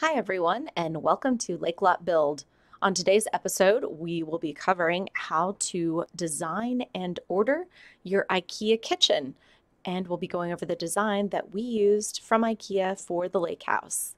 Hi, everyone, and welcome to Lake Lot Build. On today's episode, we will be covering how to design and order your IKEA kitchen. And we'll be going over the design that we used from IKEA for the lake house.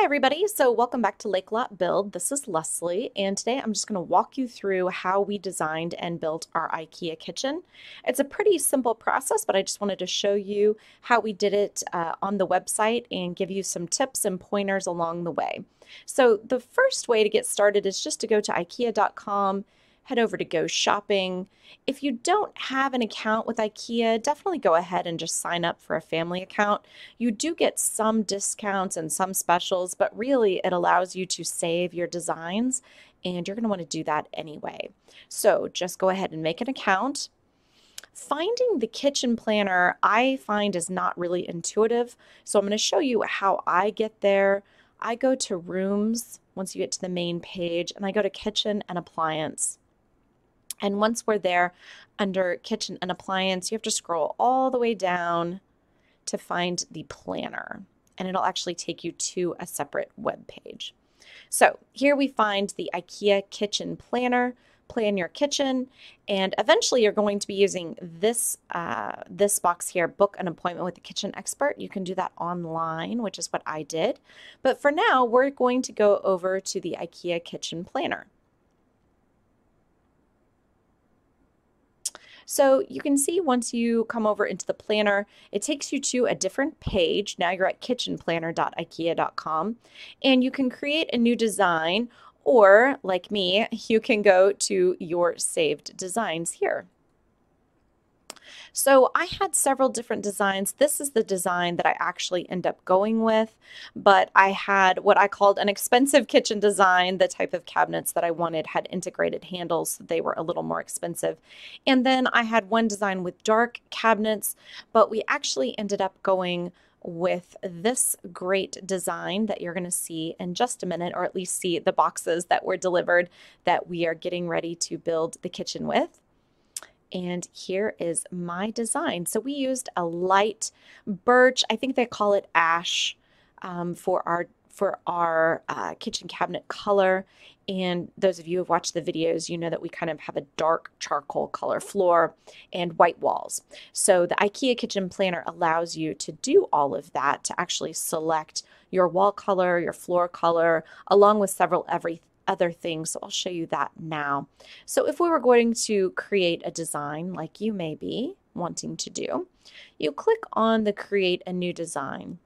Hi everybody, so welcome back to Lake Lot Build. This is Leslie and today I'm just going to walk you through how we designed and built our IKEA kitchen. It's a pretty simple process but I just wanted to show you how we did it uh, on the website and give you some tips and pointers along the way. So the first way to get started is just to go to ikea.com head over to Go Shopping. If you don't have an account with IKEA, definitely go ahead and just sign up for a family account. You do get some discounts and some specials, but really it allows you to save your designs and you're going to want to do that anyway. So just go ahead and make an account. Finding the kitchen planner I find is not really intuitive, so I'm going to show you how I get there. I go to rooms once you get to the main page, and I go to kitchen and appliance. And once we're there under kitchen and appliance, you have to scroll all the way down to find the planner. And it'll actually take you to a separate web page. So here we find the IKEA kitchen planner, plan your kitchen, and eventually you're going to be using this uh, this box here, book an appointment with a kitchen expert. You can do that online, which is what I did. But for now, we're going to go over to the IKEA kitchen planner. So you can see once you come over into the planner, it takes you to a different page. Now you're at kitchenplanner.ikea.com and you can create a new design or like me, you can go to your saved designs here. So I had several different designs. This is the design that I actually end up going with, but I had what I called an expensive kitchen design. The type of cabinets that I wanted had integrated handles, so they were a little more expensive. And then I had one design with dark cabinets, but we actually ended up going with this great design that you're going to see in just a minute, or at least see the boxes that were delivered that we are getting ready to build the kitchen with. And here is my design. So we used a light birch, I think they call it ash um, for our for our uh, kitchen cabinet color. And those of you who have watched the videos, you know that we kind of have a dark charcoal color floor and white walls. So the IKEA kitchen planner allows you to do all of that to actually select your wall color, your floor color, along with several every other things. So I'll show you that now. So if we were going to create a design like you may be wanting to do, you click on the create a new design.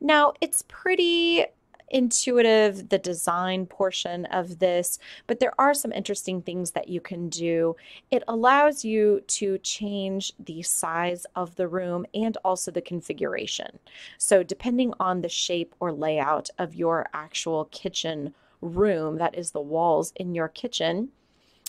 Now it's pretty intuitive, the design portion of this, but there are some interesting things that you can do. It allows you to change the size of the room and also the configuration. So depending on the shape or layout of your actual kitchen room that is the walls in your kitchen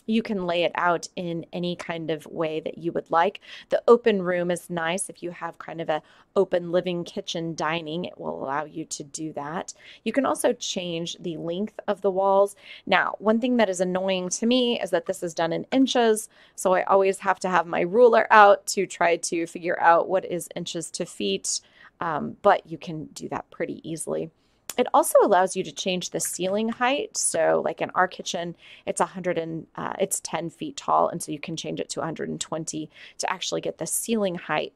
you can lay it out in any kind of way that you would like. The open room is nice if you have kind of a open living kitchen dining, it will allow you to do that. You can also change the length of the walls. Now, one thing that is annoying to me is that this is done in inches, so I always have to have my ruler out to try to figure out what is inches to feet, um, but you can do that pretty easily. It also allows you to change the ceiling height. So, like in our kitchen, it's 100 and uh, it's 10 feet tall, and so you can change it to 120 to actually get the ceiling height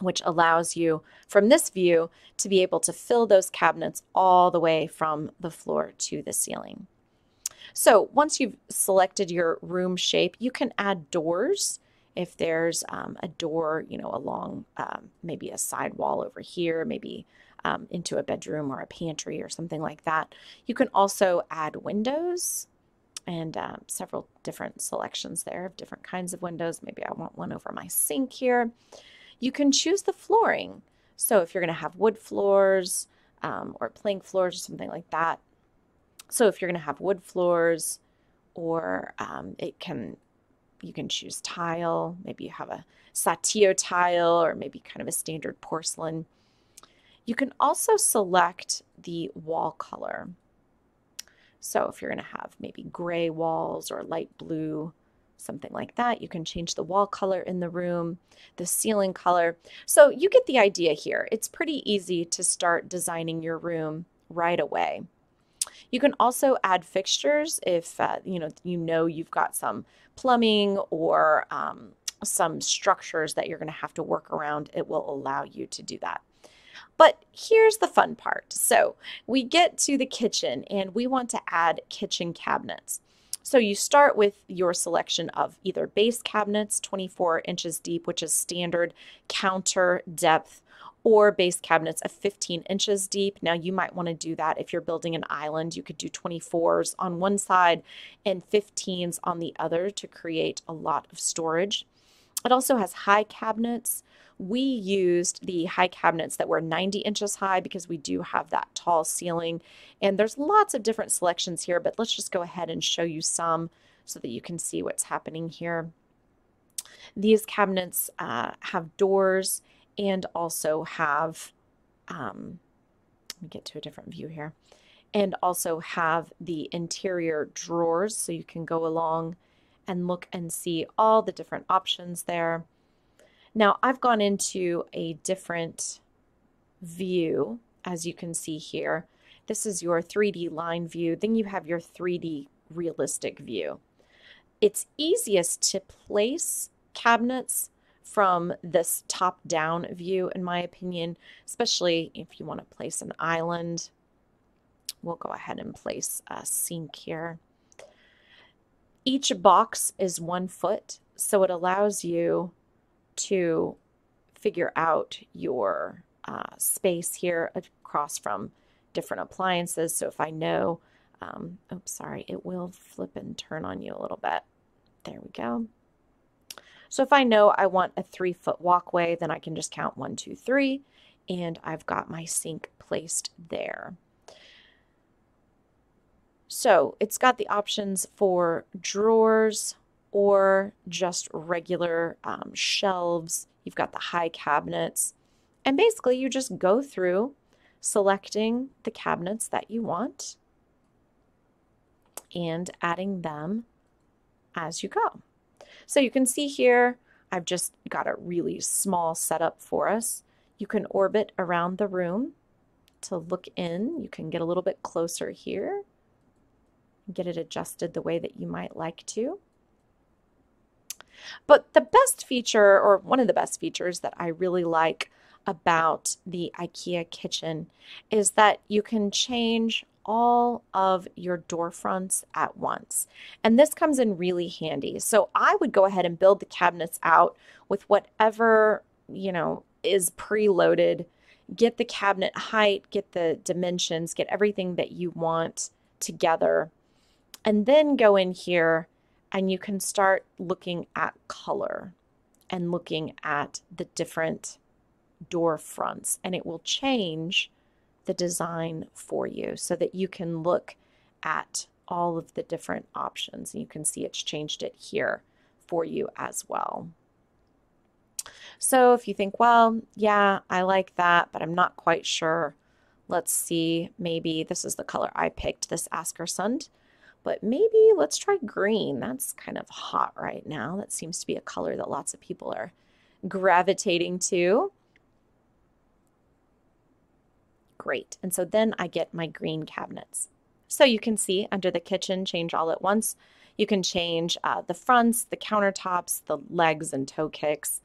which allows you from this view to be able to fill those cabinets all the way from the floor to the ceiling. So once you've selected your room shape, you can add doors. If there's um, a door, you know, along um, maybe a side wall over here, maybe um, into a bedroom or a pantry or something like that. You can also add windows and um, several different selections there of different kinds of windows. Maybe I want one over my sink here. You can choose the flooring. So if you're going to have wood floors um, or plank floors or something like that. So if you're going to have wood floors or um, it can you can choose tile. Maybe you have a Saltillo tile or maybe kind of a standard porcelain. You can also select the wall color. So if you're going to have maybe gray walls or light blue something like that. You can change the wall color in the room, the ceiling color. So you get the idea here. It's pretty easy to start designing your room right away. You can also add fixtures if uh, you know you know you've got some plumbing or um, some structures that you're going to have to work around. It will allow you to do that. But here's the fun part. So we get to the kitchen and we want to add kitchen cabinets. So you start with your selection of either base cabinets, 24 inches deep, which is standard counter depth, or base cabinets of 15 inches deep. Now, you might want to do that if you're building an island. You could do 24s on one side and 15s on the other to create a lot of storage. It also has high cabinets. We used the high cabinets that were 90 inches high because we do have that tall ceiling. And there's lots of different selections here, but let's just go ahead and show you some so that you can see what's happening here. These cabinets uh, have doors and also have, um, let me get to a different view here, and also have the interior drawers so you can go along and look and see all the different options there. Now I've gone into a different view as you can see here. This is your 3D line view. Then you have your 3D realistic view. It's easiest to place cabinets from this top down view, in my opinion, especially if you want to place an island. We'll go ahead and place a sink here. Each box is one foot, so it allows you to figure out your uh, space here across from different appliances. So if I know, um, oops, sorry, it will flip and turn on you a little bit. There we go. So if I know I want a three foot walkway, then I can just count one, two, three, and I've got my sink placed there. So it's got the options for drawers or just regular um, shelves. You've got the high cabinets. And basically, you just go through selecting the cabinets that you want and adding them as you go. So you can see here, I've just got a really small setup for us. You can orbit around the room to look in. You can get a little bit closer here, get it adjusted the way that you might like to. But the best feature, or one of the best features that I really like about the IKEA kitchen is that you can change all of your door fronts at once. And this comes in really handy. So I would go ahead and build the cabinets out with whatever, you know, is preloaded. Get the cabinet height, get the dimensions, get everything that you want together. And then go in here and you can start looking at color and looking at the different door fronts and it will change the design for you so that you can look at all of the different options. And You can see it's changed it here for you as well. So if you think, well, yeah, I like that, but I'm not quite sure. Let's see, maybe this is the color I picked, this Askersund. But maybe let's try green. That's kind of hot right now. That seems to be a color that lots of people are gravitating to. Great. And so then I get my green cabinets. So you can see under the kitchen, change all at once. You can change uh, the fronts, the countertops, the legs and toe kicks.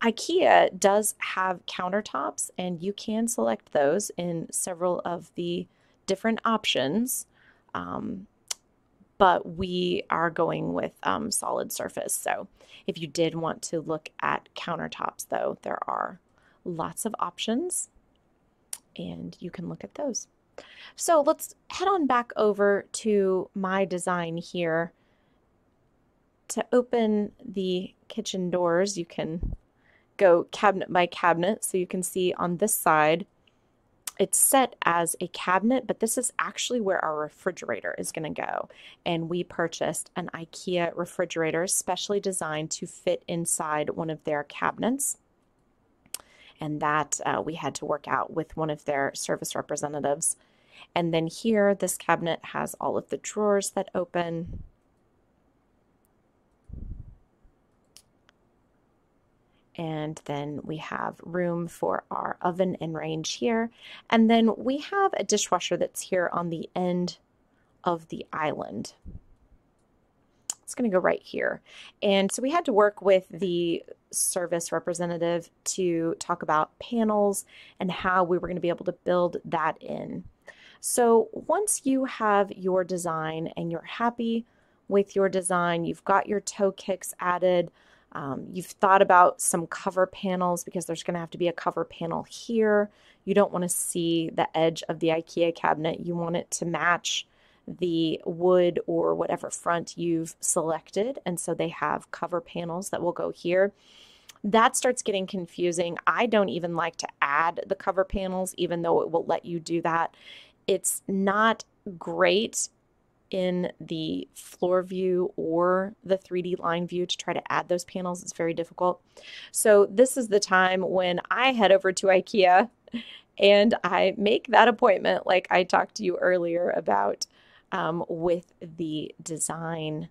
IKEA does have countertops and you can select those in several of the different options. Um, but we are going with um, solid surface. So if you did want to look at countertops though, there are lots of options and you can look at those. So let's head on back over to my design here. To open the kitchen doors, you can go cabinet by cabinet. So you can see on this side, it's set as a cabinet, but this is actually where our refrigerator is going to go. And we purchased an IKEA refrigerator specially designed to fit inside one of their cabinets and that uh, we had to work out with one of their service representatives. And then here, this cabinet has all of the drawers that open. And then we have room for our oven and range here. And then we have a dishwasher that's here on the end of the island. It's going to go right here. And so we had to work with the service representative to talk about panels and how we were going to be able to build that in. So once you have your design and you're happy with your design, you've got your toe kicks added, um, you've thought about some cover panels because there's going to have to be a cover panel here. You don't want to see the edge of the IKEA cabinet. You want it to match the wood or whatever front you've selected. And so they have cover panels that will go here. That starts getting confusing. I don't even like to add the cover panels, even though it will let you do that. It's not great in the floor view or the 3D line view to try to add those panels. It's very difficult. So this is the time when I head over to IKEA and I make that appointment like I talked to you earlier about um, with the design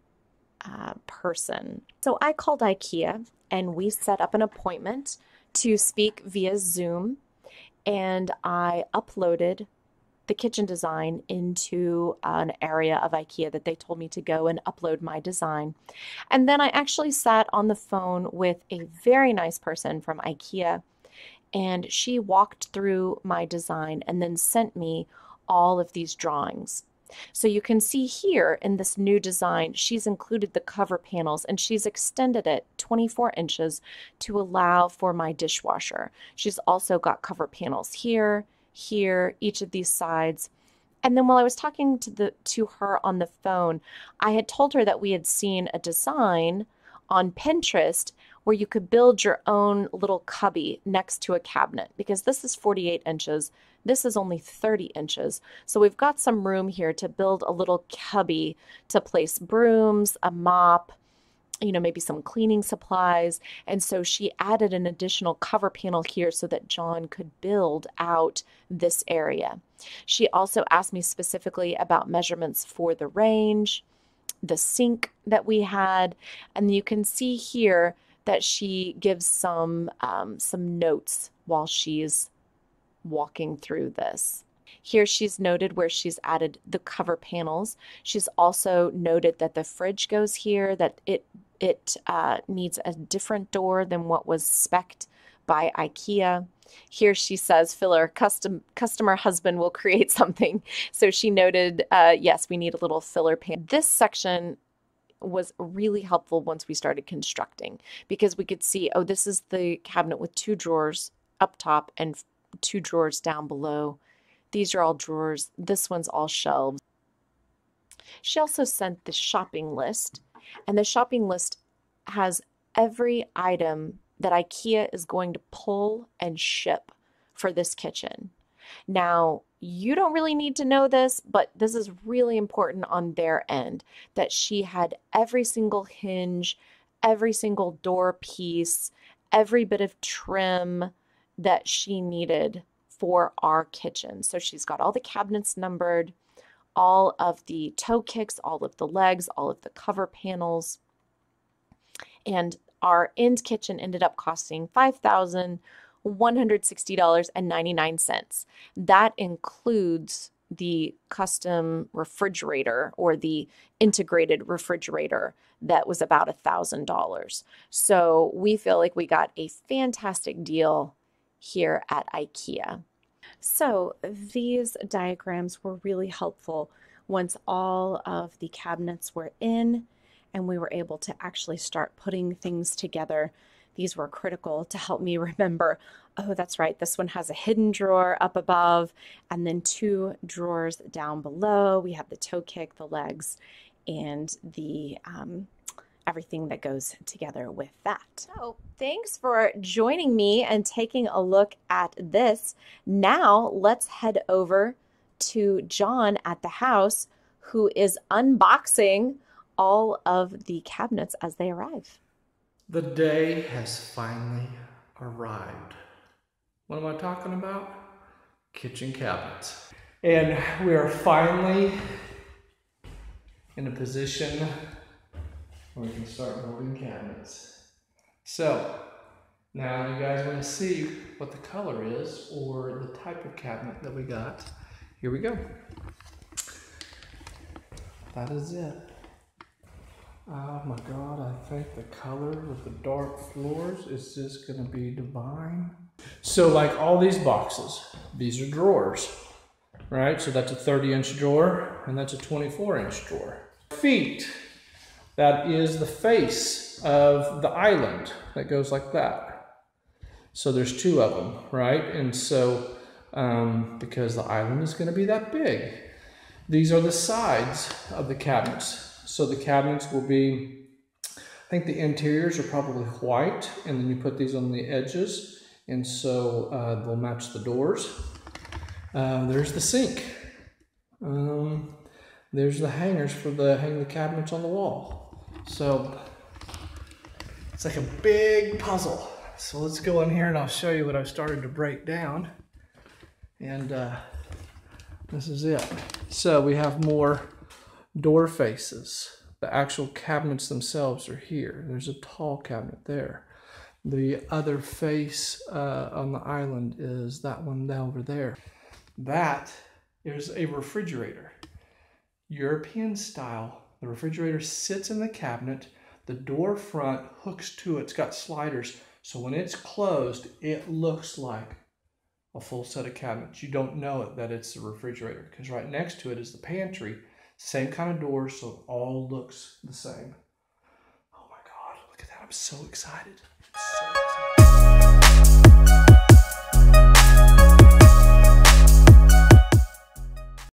uh, person. So I called IKEA and we set up an appointment to speak via Zoom and I uploaded the kitchen design into an area of IKEA that they told me to go and upload my design. And then I actually sat on the phone with a very nice person from IKEA and she walked through my design and then sent me all of these drawings. So you can see here in this new design, she's included the cover panels and she's extended it 24 inches to allow for my dishwasher. She's also got cover panels here, here, each of these sides. And then while I was talking to the to her on the phone, I had told her that we had seen a design on Pinterest where you could build your own little cubby next to a cabinet because this is 48 inches. This is only 30 inches. So we've got some room here to build a little cubby to place brooms, a mop, you know, maybe some cleaning supplies. And so she added an additional cover panel here so that John could build out this area. She also asked me specifically about measurements for the range, the sink that we had, and you can see here that she gives some um, some notes while she's walking through this. Here she's noted where she's added the cover panels. She's also noted that the fridge goes here, that it it uh, needs a different door than what was spec'd by IKEA. Here she says, filler, custom customer husband will create something. So she noted, uh, yes, we need a little filler pan. This section was really helpful once we started constructing because we could see, oh, this is the cabinet with two drawers up top and two drawers down below. These are all drawers. This one's all shelves. She also sent the shopping list and the shopping list has every item that IKEA is going to pull and ship for this kitchen. Now, you don't really need to know this, but this is really important on their end that she had every single hinge, every single door piece, every bit of trim that she needed for our kitchen. So she's got all the cabinets numbered all of the toe kicks, all of the legs, all of the cover panels. And our end kitchen ended up costing $5,160.99. That includes the custom refrigerator or the integrated refrigerator that was about a $1,000. So we feel like we got a fantastic deal here at IKEA. So these diagrams were really helpful once all of the cabinets were in and we were able to actually start putting things together. These were critical to help me remember, oh, that's right, this one has a hidden drawer up above and then two drawers down below. We have the toe kick, the legs, and the um, everything that goes together with that. So, thanks for joining me and taking a look at this. Now, let's head over to John at the house who is unboxing all of the cabinets as they arrive. The day has finally arrived. What am I talking about? Kitchen cabinets. And we are finally in a position we can start building cabinets. So, Now you guys want to see what the color is or the type of cabinet that we got. Here we go. That is it. Oh my god, I think the color with the dark floors is just gonna be divine. So like all these boxes, these are drawers, right? So that's a 30 inch drawer and that's a 24 inch drawer. Feet, that is the face of the island that goes like that. So there's two of them, right? And so, um, because the island is going to be that big, these are the sides of the cabinets. So the cabinets will be, I think the interiors are probably white, and then you put these on the edges, and so uh, they'll match the doors. Uh, there's the sink. Um, there's the hangers for the hang the cabinets on the wall. So it's like a big puzzle. So let's go in here and I'll show you what I've started to break down. And uh, this is it. So we have more door faces. The actual cabinets themselves are here. There's a tall cabinet there. The other face uh, on the island is that one down over there. That is a refrigerator. European style. The refrigerator sits in the cabinet. The door front hooks to it. It's got sliders so when it's closed, it looks like a full set of cabinets. You don't know it that it's the refrigerator because right next to it is the pantry. Same kind of door, so it all looks the same. Oh my God, look at that. I'm so excited. So excited.